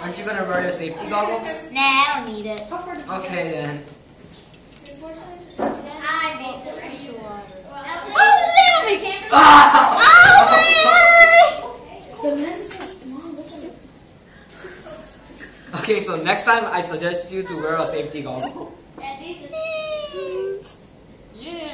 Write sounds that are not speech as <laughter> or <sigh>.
Aren't you gonna wear your safety goggles? Nah, I don't need it. Okay then. I made this piece water. Oh, oh leave me! Ah! Oh my! <laughs> God! The men are small. Look. Okay, so next time I suggest you to wear a safety goggles. Yeah.